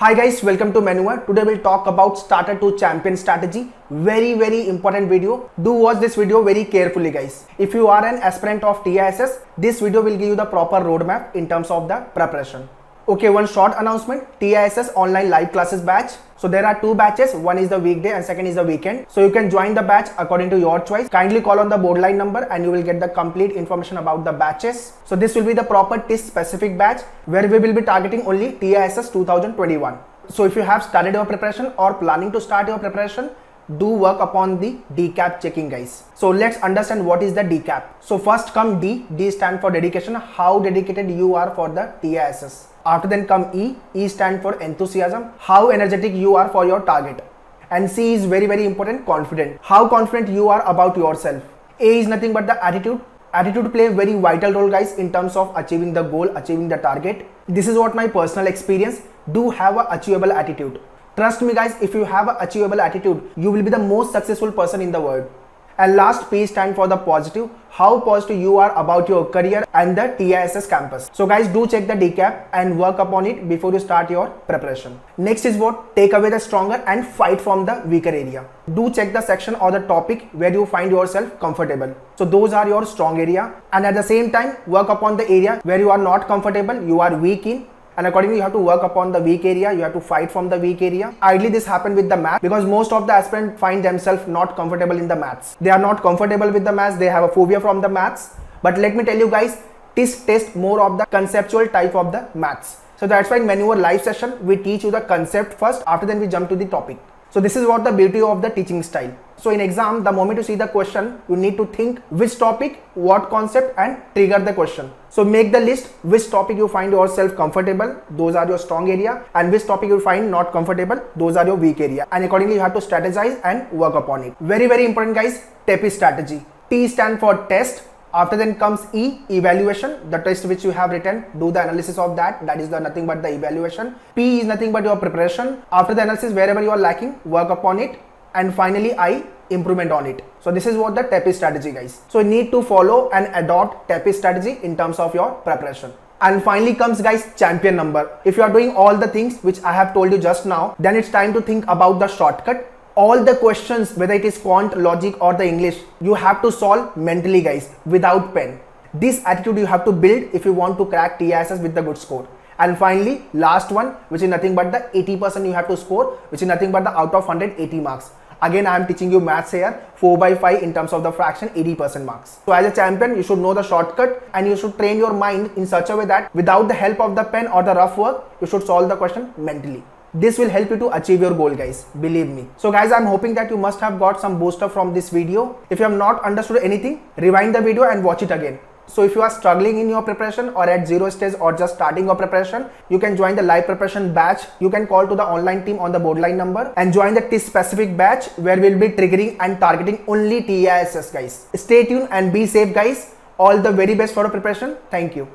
Hi guys, welcome to Manoeuvre. Today we'll talk about starter to champion strategy. Very very important video. Do watch this video very carefully guys. If you are an aspirant of TISS, this video will give you the proper roadmap in terms of the preparation. Okay, one short announcement. TISS online live classes batch. So there are two batches. One is the weekday and second is the weekend. So you can join the batch according to your choice. Kindly call on the board line number and you will get the complete information about the batches. So this will be the proper TISS specific batch where we will be targeting only TISS 2021. So if you have started your preparation or planning to start your preparation, do work upon the decap checking guys. So let's understand what is the decap. So first come D, D stand for dedication, how dedicated you are for the TISS. After then come E, E stand for enthusiasm, how energetic you are for your target. And C is very very important, confident, how confident you are about yourself. A is nothing but the attitude. Attitude play very vital role guys in terms of achieving the goal, achieving the target. This is what my personal experience. Do have a achievable attitude Trust me guys, if you have an achievable attitude, you will be the most successful person in the world. And last P stand for the positive, how positive you are about your career and the TISS campus. So guys do check the DCAP and work upon it before you start your preparation. Next is what? Take away the stronger and fight from the weaker area. Do check the section or the topic where you find yourself comfortable. So those are your strong area and at the same time work upon the area where you are not comfortable, you are weak in and accordingly you have to work upon the weak area. You have to fight from the weak area. Ideally this happened with the math because most of the aspirants find themselves not comfortable in the maths. They are not comfortable with the maths. They have a phobia from the maths. But let me tell you guys this test more of the conceptual type of the maths. So that's why in manoeuvre live session we teach you the concept first. After then we jump to the topic so this is what the beauty of the teaching style. So in exam, the moment you see the question, you need to think which topic, what concept and trigger the question. So make the list which topic you find yourself comfortable, those are your strong area and which topic you find not comfortable, those are your weak area. And accordingly you have to strategize and work upon it. Very very important guys, TEPI strategy. T stand for test, after then comes E, evaluation, the test which you have written, do the analysis of that, that is the nothing but the evaluation. P is nothing but your preparation. After the analysis, wherever you are lacking, work upon it. And finally, I, improvement on it. So this is what the TEPI strategy guys. So you need to follow and adopt TEPI strategy in terms of your preparation. And finally comes guys champion number. If you are doing all the things which I have told you just now, then it's time to think about the shortcut all the questions whether it is quant logic or the english you have to solve mentally guys without pen. This attitude you have to build if you want to crack TISS with the good score. And finally last one which is nothing but the 80% you have to score which is nothing but the out of 180 marks. Again i am teaching you maths here 4 by 5 in terms of the fraction 80% marks. So as a champion you should know the shortcut and you should train your mind in such a way that without the help of the pen or the rough work you should solve the question mentally this will help you to achieve your goal guys believe me so guys i'm hoping that you must have got some booster from this video if you have not understood anything rewind the video and watch it again so if you are struggling in your preparation or at zero stage or just starting your preparation, you can join the live preparation batch. You can call to the online team on the board line number and join the TISS specific batch where we'll be triggering and targeting only TISS guys. Stay tuned and be safe guys. All the very best for your preparation. Thank you.